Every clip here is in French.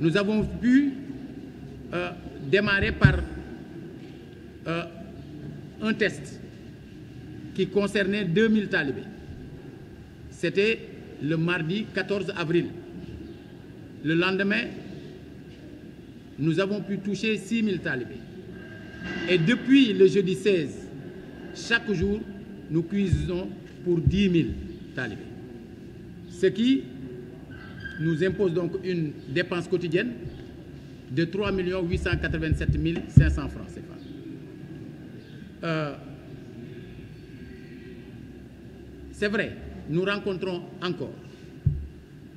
nous avons pu euh, démarrer par euh, un test qui concernait 2000 talibés. C'était le mardi 14 avril. Le lendemain, nous avons pu toucher 6000 talibés. Et depuis le jeudi 16, chaque jour, nous cuisons pour 10 000 talibés. Ce qui nous impose donc une dépense quotidienne de 3 887 500 francs. Euh, c'est vrai, nous rencontrons encore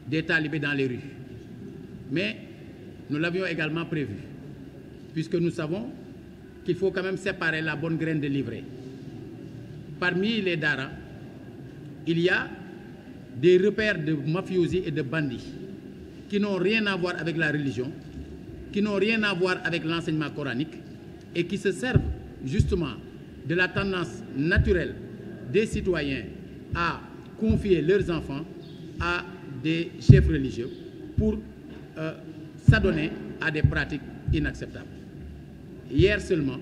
des talibés dans les rues, mais nous l'avions également prévu, puisque nous savons qu'il faut quand même séparer la bonne graine de l'ivraie. Parmi les daras, il y a des repères de mafiosi et de bandits qui n'ont rien à voir avec la religion, qui n'ont rien à voir avec l'enseignement coranique et qui se servent justement de la tendance naturelle des citoyens à confier leurs enfants à des chefs religieux pour euh, s'adonner à des pratiques inacceptables. Hier seulement,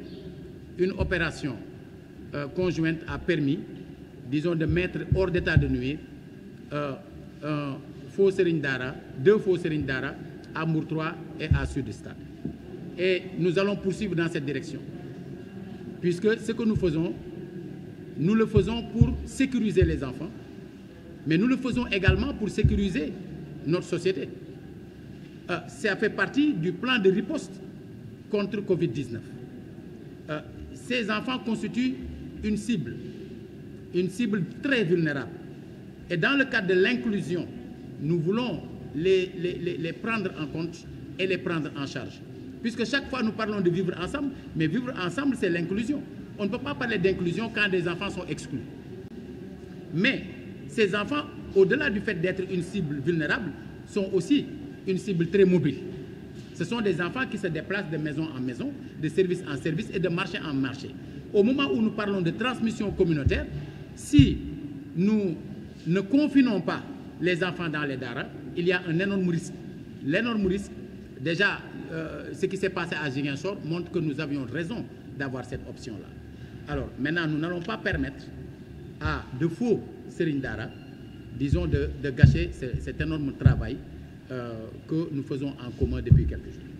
une opération euh, conjointe a permis, disons, de mettre hors d'état de nuire un faux Dara, deux faux Dara à Mourtrois et à Sud-Stade. Et nous allons poursuivre dans cette direction. Puisque ce que nous faisons, nous le faisons pour sécuriser les enfants, mais nous le faisons également pour sécuriser notre société. Euh, ça fait partie du plan de riposte contre Covid-19. Euh, ces enfants constituent une cible, une cible très vulnérable. Et dans le cadre de l'inclusion, nous voulons les, prendre en compte et les prendre en charge. Puisque chaque fois nous parlons de vivre ensemble, mais vivre ensemble, c'est l'inclusion. On ne peut pas parler d'inclusion quand des enfants sont exclus. Mais ces enfants, au-delà du fait d'être une cible vulnérable, sont aussi une cible très mobile. Ce sont des enfants qui se déplacent de maison en maison, de service en service et de marché en marché. Au moment où nous parlons de transmission communautaire, si nous ne confinons pas les enfants dans les daras, il y a un énorme risque. L'énorme risque, déjà, euh, ce qui s'est passé à Giguinchor montre que nous avions raison d'avoir cette option-là. Alors, maintenant, nous n'allons pas permettre à de faux Dara, disons, de, gâcher cet énorme travail euh, que nous faisons en commun depuis quelques jours.